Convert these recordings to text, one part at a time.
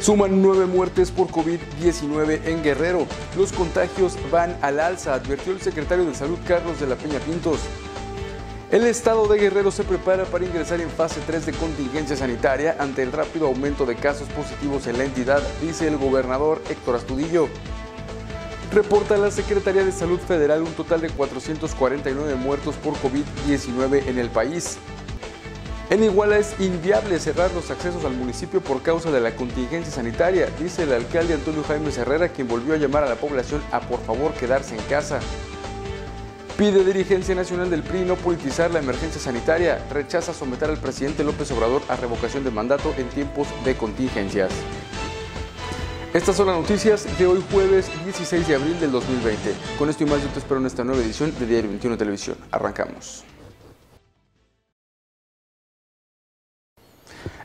Suman nueve muertes por COVID-19 en Guerrero. Los contagios van al alza, advirtió el secretario de Salud Carlos de la Peña Pintos. El estado de Guerrero se prepara para ingresar en fase 3 de contingencia sanitaria ante el rápido aumento de casos positivos en la entidad, dice el gobernador Héctor Astudillo. Reporta la Secretaría de Salud Federal un total de 449 muertos por COVID-19 en el país. En Iguala es inviable cerrar los accesos al municipio por causa de la contingencia sanitaria, dice el alcalde Antonio Jaime Herrera, quien volvió a llamar a la población a por favor quedarse en casa. Pide dirigencia nacional del PRI no politizar la emergencia sanitaria, rechaza someter al presidente López Obrador a revocación de mandato en tiempos de contingencias. Estas son las noticias de hoy jueves 16 de abril del 2020. Con esto y más yo te espero en esta nueva edición de Diario 21 Televisión. Arrancamos.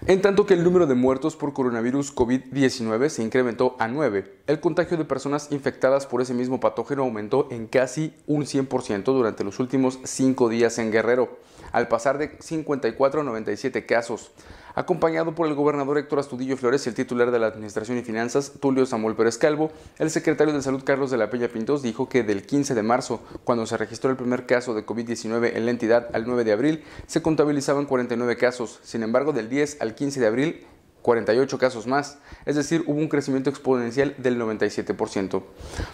En tanto que el número de muertos por coronavirus COVID-19 se incrementó a 9, el contagio de personas infectadas por ese mismo patógeno aumentó en casi un 100% durante los últimos 5 días en Guerrero, al pasar de 54 a 97 casos acompañado por el gobernador Héctor Astudillo Flores y el titular de la Administración y Finanzas, Tulio Samuel Pérez Calvo, el secretario de Salud Carlos de la Peña Pintos dijo que del 15 de marzo, cuando se registró el primer caso de COVID-19 en la entidad, al 9 de abril, se contabilizaban 49 casos. Sin embargo, del 10 al 15 de abril 48 casos más, es decir, hubo un crecimiento exponencial del 97%.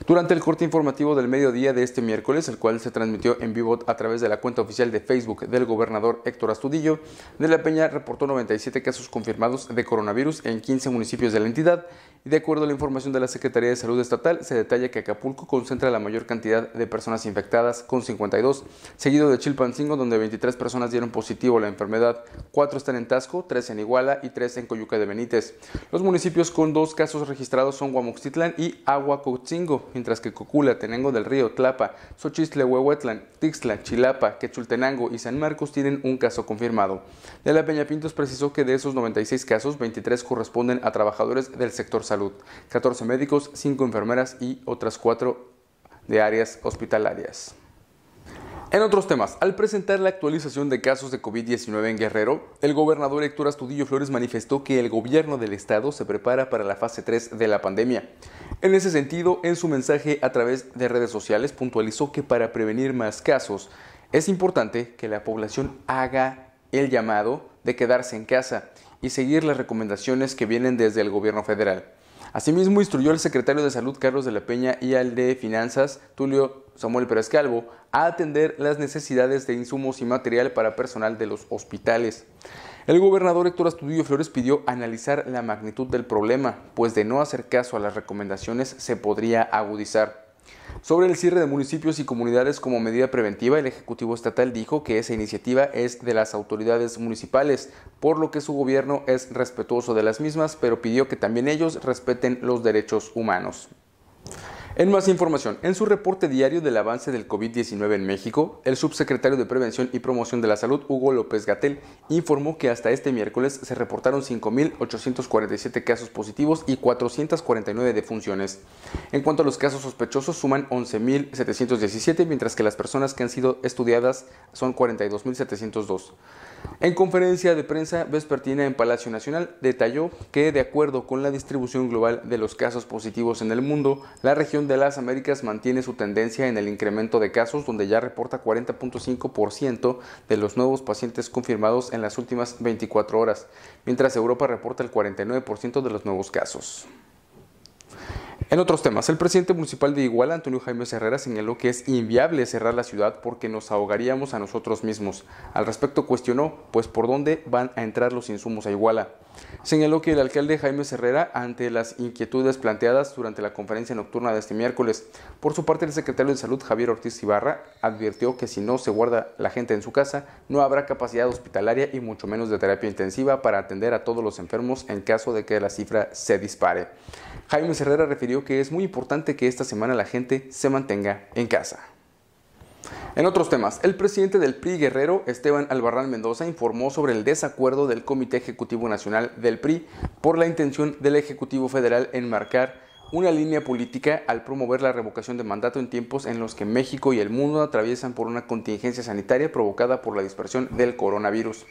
Durante el corte informativo del mediodía de este miércoles, el cual se transmitió en vivo a través de la cuenta oficial de Facebook del gobernador Héctor Astudillo, de la Peña reportó 97 casos confirmados de coronavirus en 15 municipios de la entidad y de acuerdo a la información de la Secretaría de Salud Estatal, se detalla que Acapulco concentra la mayor cantidad de personas infectadas con 52, seguido de Chilpancingo donde 23 personas dieron positivo a la enfermedad, 4 están en Tasco, 3 en Iguala y 3 en Coyuca de Benítez. Los municipios con dos casos registrados son Guamuxtitlán y Aguacotzingo, mientras que Cocula, Tenango del Río, Tlapa, Xochistla, Huehuetlán, Tixla, Chilapa, Quechultenango y San Marcos tienen un caso confirmado. De la Peña Pintos precisó que de esos 96 casos, 23 corresponden a trabajadores del sector salud, 14 médicos, 5 enfermeras y otras 4 de áreas hospitalarias. En otros temas, al presentar la actualización de casos de COVID-19 en Guerrero, el gobernador Héctor Astudillo Flores manifestó que el gobierno del estado se prepara para la fase 3 de la pandemia. En ese sentido, en su mensaje a través de redes sociales, puntualizó que para prevenir más casos, es importante que la población haga el llamado de quedarse en casa y seguir las recomendaciones que vienen desde el gobierno federal. Asimismo, instruyó al secretario de Salud Carlos de la Peña y al de Finanzas Tulio Samuel Pérez Calvo a atender las necesidades de insumos y material para personal de los hospitales. El gobernador Héctor Astudillo Flores pidió analizar la magnitud del problema, pues de no hacer caso a las recomendaciones se podría agudizar. Sobre el cierre de municipios y comunidades como medida preventiva, el Ejecutivo Estatal dijo que esa iniciativa es de las autoridades municipales, por lo que su gobierno es respetuoso de las mismas, pero pidió que también ellos respeten los derechos humanos. En más información, en su reporte diario del avance del COVID-19 en México, el subsecretario de Prevención y Promoción de la Salud, Hugo López Gatel, informó que hasta este miércoles se reportaron 5.847 casos positivos y 449 defunciones. En cuanto a los casos sospechosos, suman 11.717, mientras que las personas que han sido estudiadas son 42.702. En conferencia de prensa vespertina en Palacio Nacional, detalló que, de acuerdo con la distribución global de los casos positivos en el mundo, la región de las Américas mantiene su tendencia en el incremento de casos, donde ya reporta 40.5% de los nuevos pacientes confirmados en las últimas 24 horas, mientras Europa reporta el 49% de los nuevos casos. En otros temas, el presidente municipal de Iguala, Antonio Jaime Herrera, señaló que es inviable cerrar la ciudad porque nos ahogaríamos a nosotros mismos. Al respecto cuestionó, pues, por dónde van a entrar los insumos a Iguala. Señaló que el alcalde Jaime Herrera, ante las inquietudes planteadas durante la conferencia nocturna de este miércoles, por su parte el secretario de Salud Javier Ortiz Ibarra advirtió que si no se guarda la gente en su casa, no habrá capacidad hospitalaria y mucho menos de terapia intensiva para atender a todos los enfermos en caso de que la cifra se dispare. Jaime Herrera refirió que es muy importante que esta semana la gente se mantenga en casa. En otros temas, el presidente del PRI Guerrero, Esteban Albarrán Mendoza, informó sobre el desacuerdo del Comité Ejecutivo Nacional del PRI por la intención del Ejecutivo Federal en marcar una línea política al promover la revocación de mandato en tiempos en los que México y el mundo atraviesan por una contingencia sanitaria provocada por la dispersión del coronavirus.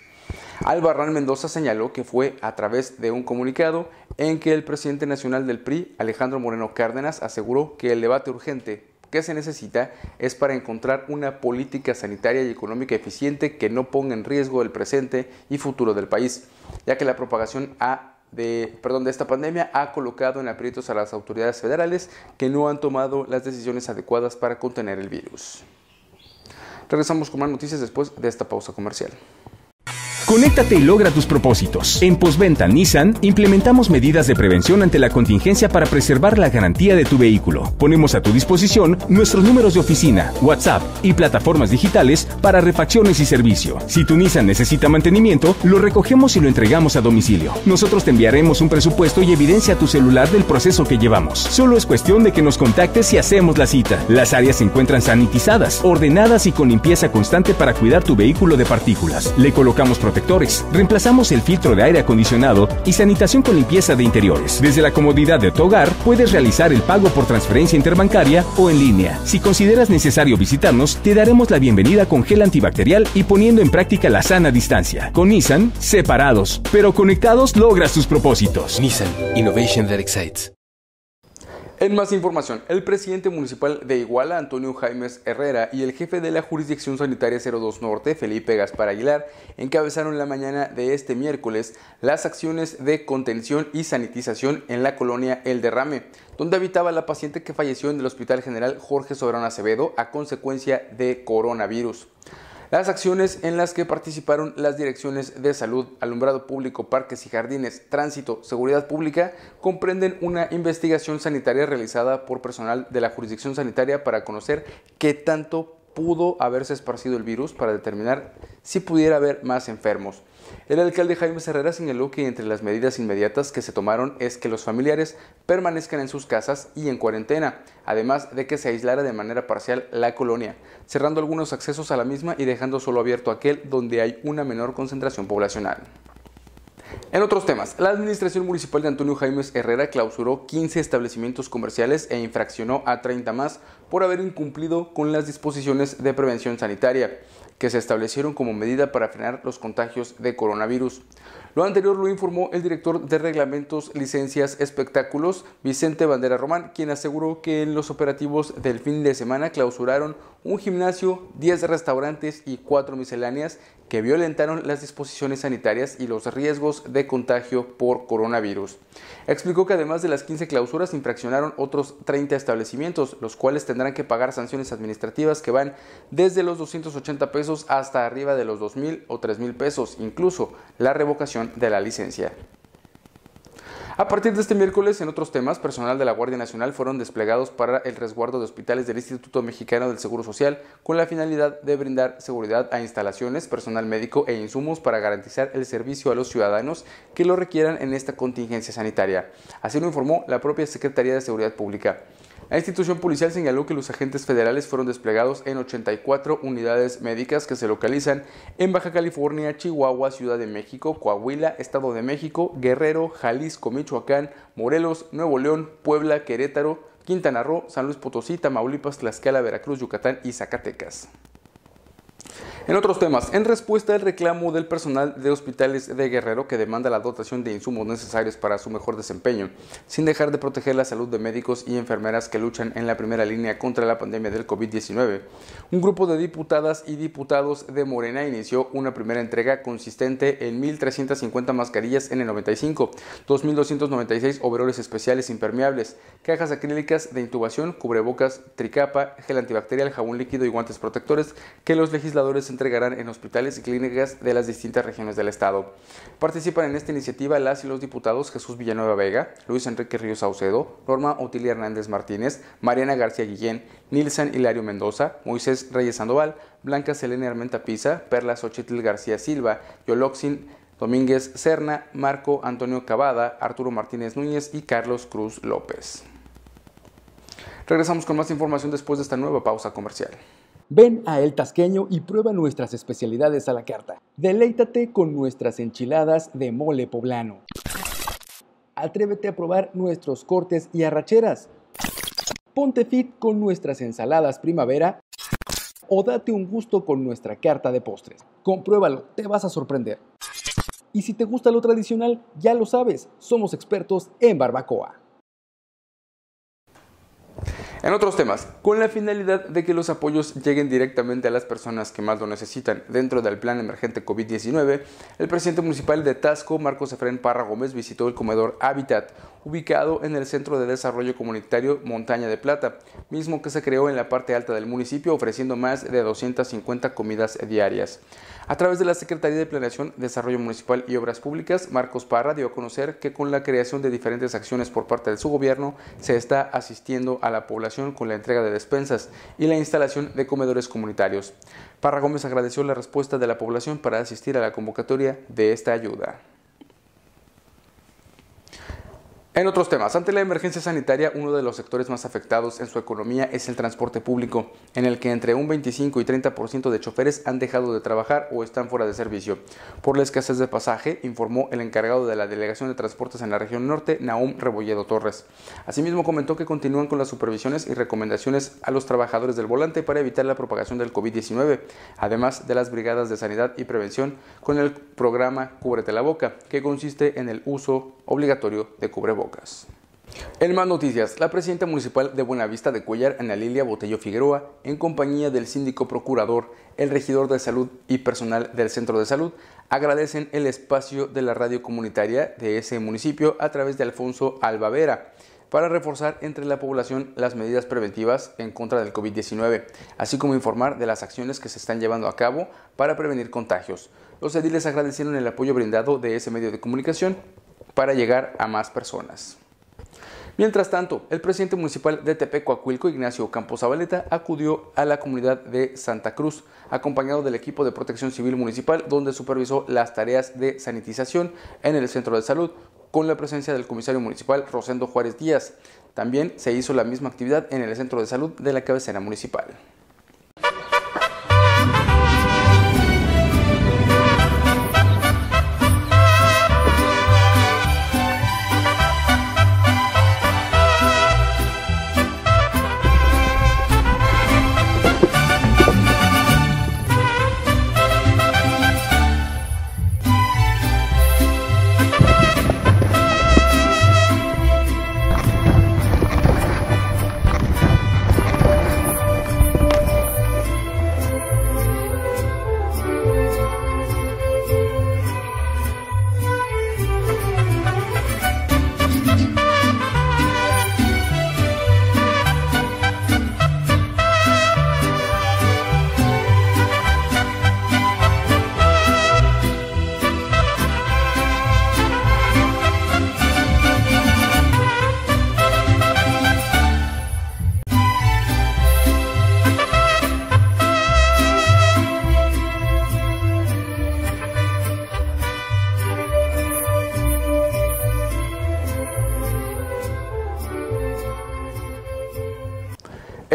Albarrán Mendoza señaló que fue a través de un comunicado en que el presidente nacional del PRI, Alejandro Moreno Cárdenas, aseguró que el debate urgente que se necesita es para encontrar una política sanitaria y económica eficiente que no ponga en riesgo el presente y futuro del país, ya que la propagación de, de esta pandemia ha colocado en aprietos a las autoridades federales que no han tomado las decisiones adecuadas para contener el virus. Regresamos con más noticias después de esta pausa comercial. Conéctate y logra tus propósitos. En postventa Nissan implementamos medidas de prevención ante la contingencia para preservar la garantía de tu vehículo. Ponemos a tu disposición nuestros números de oficina, WhatsApp y plataformas digitales para refacciones y servicio. Si tu Nissan necesita mantenimiento, lo recogemos y lo entregamos a domicilio. Nosotros te enviaremos un presupuesto y evidencia a tu celular del proceso que llevamos. Solo es cuestión de que nos contactes y hacemos la cita. Las áreas se encuentran sanitizadas, ordenadas y con limpieza constante para cuidar tu vehículo de partículas. Le colocamos protección reemplazamos el filtro de aire acondicionado y sanitación con limpieza de interiores. Desde la comodidad de tu hogar puedes realizar el pago por transferencia interbancaria o en línea. Si consideras necesario visitarnos, te daremos la bienvenida con gel antibacterial y poniendo en práctica la sana distancia. Con Nissan, separados, pero conectados logras tus propósitos. Nissan Innovation that excites. En más información, el presidente municipal de Iguala, Antonio Jaimes Herrera, y el jefe de la Jurisdicción Sanitaria 02 Norte, Felipe Gaspar Aguilar, encabezaron la mañana de este miércoles las acciones de contención y sanitización en la colonia El Derrame, donde habitaba la paciente que falleció en el Hospital General Jorge Soberano Acevedo a consecuencia de coronavirus. Las acciones en las que participaron las direcciones de salud, alumbrado público, parques y jardines, tránsito, seguridad pública, comprenden una investigación sanitaria realizada por personal de la jurisdicción sanitaria para conocer qué tanto pudo haberse esparcido el virus para determinar si pudiera haber más enfermos. El alcalde Jaime Herrera señaló que entre las medidas inmediatas que se tomaron es que los familiares permanezcan en sus casas y en cuarentena, además de que se aislara de manera parcial la colonia, cerrando algunos accesos a la misma y dejando solo abierto aquel donde hay una menor concentración poblacional. En otros temas, la Administración Municipal de Antonio Jaimes Herrera clausuró 15 establecimientos comerciales e infraccionó a 30 más por haber incumplido con las disposiciones de prevención sanitaria que se establecieron como medida para frenar los contagios de coronavirus. Lo anterior lo informó el director de reglamentos, licencias, espectáculos, Vicente Bandera Román, quien aseguró que en los operativos del fin de semana clausuraron un gimnasio, 10 restaurantes y 4 misceláneas que violentaron las disposiciones sanitarias y los riesgos de contagio por coronavirus. Explicó que además de las 15 clausuras infraccionaron otros 30 establecimientos, los cuales tendrán que pagar sanciones administrativas que van desde los 280 pesos hasta arriba de los 2.000 o 3.000 pesos, incluso la revocación de la licencia. A partir de este miércoles, en otros temas, personal de la Guardia Nacional fueron desplegados para el resguardo de hospitales del Instituto Mexicano del Seguro Social con la finalidad de brindar seguridad a instalaciones, personal médico e insumos para garantizar el servicio a los ciudadanos que lo requieran en esta contingencia sanitaria. Así lo informó la propia Secretaría de Seguridad Pública. La institución policial señaló que los agentes federales fueron desplegados en 84 unidades médicas que se localizan en Baja California, Chihuahua, Ciudad de México, Coahuila, Estado de México, Guerrero, Jalisco, Michoacán, Morelos, Nuevo León, Puebla, Querétaro, Quintana Roo, San Luis Potosí, Tamaulipas, Tlaxcala, Veracruz, Yucatán y Zacatecas. En otros temas, en respuesta al reclamo del personal de hospitales de Guerrero que demanda la dotación de insumos necesarios para su mejor desempeño, sin dejar de proteger la salud de médicos y enfermeras que luchan en la primera línea contra la pandemia del COVID-19, un grupo de diputadas y diputados de Morena inició una primera entrega consistente en 1.350 mascarillas N95, 2.296 overoles especiales impermeables, cajas acrílicas de intubación, cubrebocas, tricapa, gel antibacterial, jabón líquido y guantes protectores que los legisladores entregarán en hospitales y clínicas de las distintas regiones del Estado. Participan en esta iniciativa las y los diputados Jesús Villanueva Vega, Luis Enrique Ríos Saucedo, Norma Otilia Hernández Martínez, Mariana García Guillén, Nilsan Hilario Mendoza, Moisés Reyes Sandoval, Blanca Selena Armenta Pisa, Perla Xochitl García Silva, Yoloxin Domínguez Serna, Marco Antonio Cavada, Arturo Martínez Núñez y Carlos Cruz López. Regresamos con más información después de esta nueva pausa comercial. Ven a El Tasqueño y prueba nuestras especialidades a la carta. Deleítate con nuestras enchiladas de mole poblano. Atrévete a probar nuestros cortes y arracheras. Ponte fit con nuestras ensaladas primavera o date un gusto con nuestra carta de postres. Compruébalo, te vas a sorprender. Y si te gusta lo tradicional, ya lo sabes, somos expertos en barbacoa. En otros temas, con la finalidad de que los apoyos lleguen directamente a las personas que más lo necesitan. Dentro del plan emergente COVID-19, el presidente municipal de Tasco, Marcos Efraín Parra Gómez, visitó el comedor Habitat, ubicado en el Centro de Desarrollo Comunitario Montaña de Plata, mismo que se creó en la parte alta del municipio ofreciendo más de 250 comidas diarias. A través de la Secretaría de Planeación, Desarrollo Municipal y Obras Públicas, Marcos Parra dio a conocer que con la creación de diferentes acciones por parte de su gobierno, se está asistiendo a la población con la entrega de despensas y la instalación de comedores comunitarios. Parra Gómez agradeció la respuesta de la población para asistir a la convocatoria de esta ayuda. En otros temas, ante la emergencia sanitaria, uno de los sectores más afectados en su economía es el transporte público, en el que entre un 25 y 30% de choferes han dejado de trabajar o están fuera de servicio. Por la escasez de pasaje, informó el encargado de la Delegación de Transportes en la región norte, Naum Rebolledo Torres. Asimismo, comentó que continúan con las supervisiones y recomendaciones a los trabajadores del volante para evitar la propagación del COVID-19, además de las brigadas de sanidad y prevención con el programa Cúbrete la Boca, que consiste en el uso obligatorio de cubrebocas. En más noticias, la presidenta municipal de Buenavista de Cuellar, Ana Lilia Botello Figueroa, en compañía del síndico procurador, el regidor de salud y personal del centro de salud, agradecen el espacio de la radio comunitaria de ese municipio a través de Alfonso Albavera para reforzar entre la población las medidas preventivas en contra del COVID-19, así como informar de las acciones que se están llevando a cabo para prevenir contagios. Los ediles agradecieron el apoyo brindado de ese medio de comunicación para llegar a más personas. Mientras tanto, el presidente municipal de Tepecoacuilco, Ignacio Campos Zabaleta, acudió a la comunidad de Santa Cruz, acompañado del equipo de protección civil municipal, donde supervisó las tareas de sanitización en el centro de salud, con la presencia del comisario municipal Rosendo Juárez Díaz. También se hizo la misma actividad en el centro de salud de la cabecera municipal.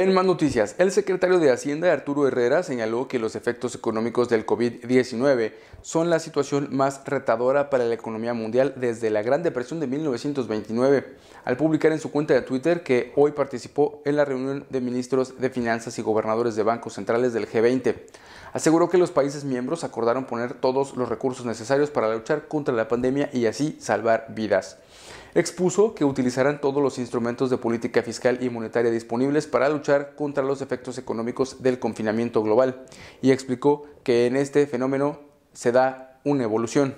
En más noticias, el secretario de Hacienda Arturo Herrera señaló que los efectos económicos del COVID-19 son la situación más retadora para la economía mundial desde la Gran Depresión de 1929, al publicar en su cuenta de Twitter que hoy participó en la reunión de ministros de Finanzas y gobernadores de bancos centrales del G20. Aseguró que los países miembros acordaron poner todos los recursos necesarios para luchar contra la pandemia y así salvar vidas expuso que utilizarán todos los instrumentos de política fiscal y monetaria disponibles para luchar contra los efectos económicos del confinamiento global y explicó que en este fenómeno se da una evolución.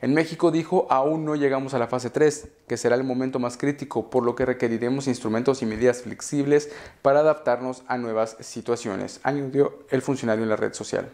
En México dijo, aún no llegamos a la fase 3, que será el momento más crítico, por lo que requeriremos instrumentos y medidas flexibles para adaptarnos a nuevas situaciones, añadió el funcionario en la red social.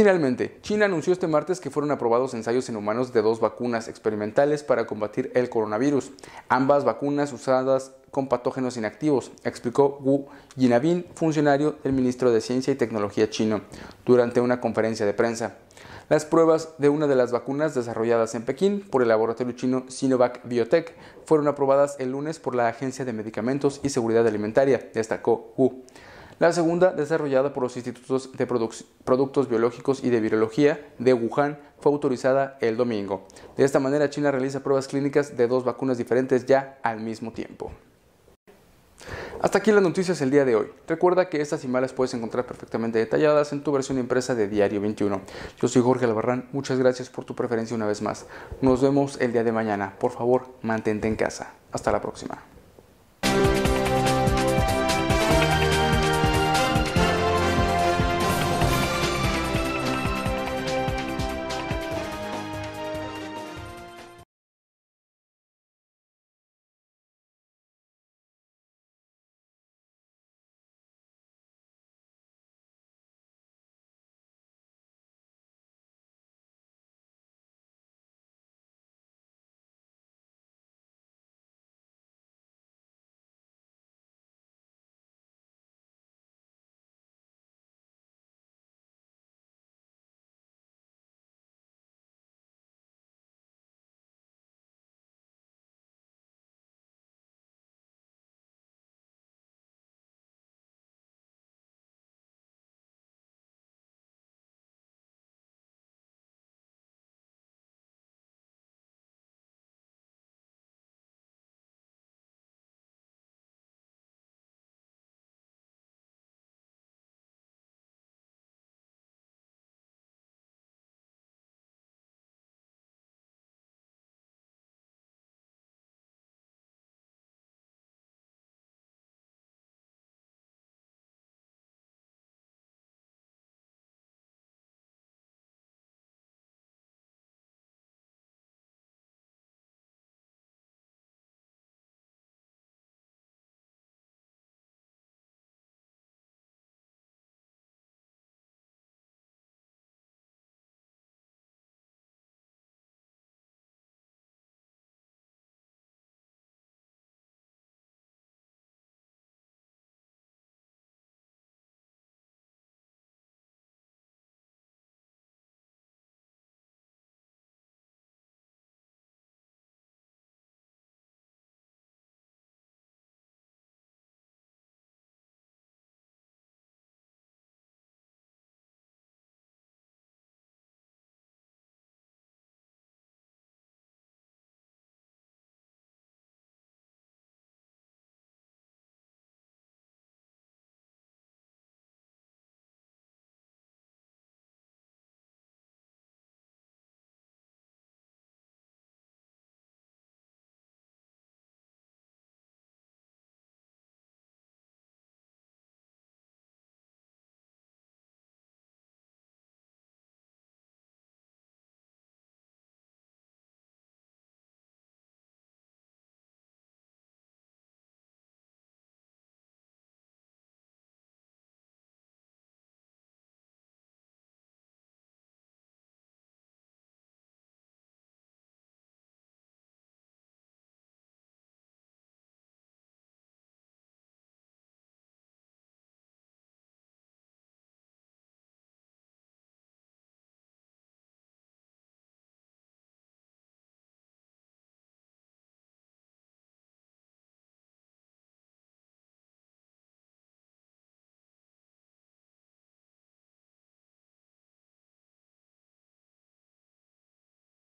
Finalmente, China anunció este martes que fueron aprobados ensayos en humanos de dos vacunas experimentales para combatir el coronavirus, ambas vacunas usadas con patógenos inactivos, explicó Wu Yinabin, funcionario del ministro de Ciencia y Tecnología chino, durante una conferencia de prensa. Las pruebas de una de las vacunas desarrolladas en Pekín por el laboratorio chino Sinovac Biotech fueron aprobadas el lunes por la Agencia de Medicamentos y Seguridad Alimentaria, destacó Wu. La segunda, desarrollada por los Institutos de Productos Biológicos y de Virología de Wuhan, fue autorizada el domingo. De esta manera, China realiza pruebas clínicas de dos vacunas diferentes ya al mismo tiempo. Hasta aquí las noticias el día de hoy. Recuerda que estas y más las puedes encontrar perfectamente detalladas en tu versión impresa de Diario 21. Yo soy Jorge Albarrán, muchas gracias por tu preferencia una vez más. Nos vemos el día de mañana. Por favor, mantente en casa. Hasta la próxima.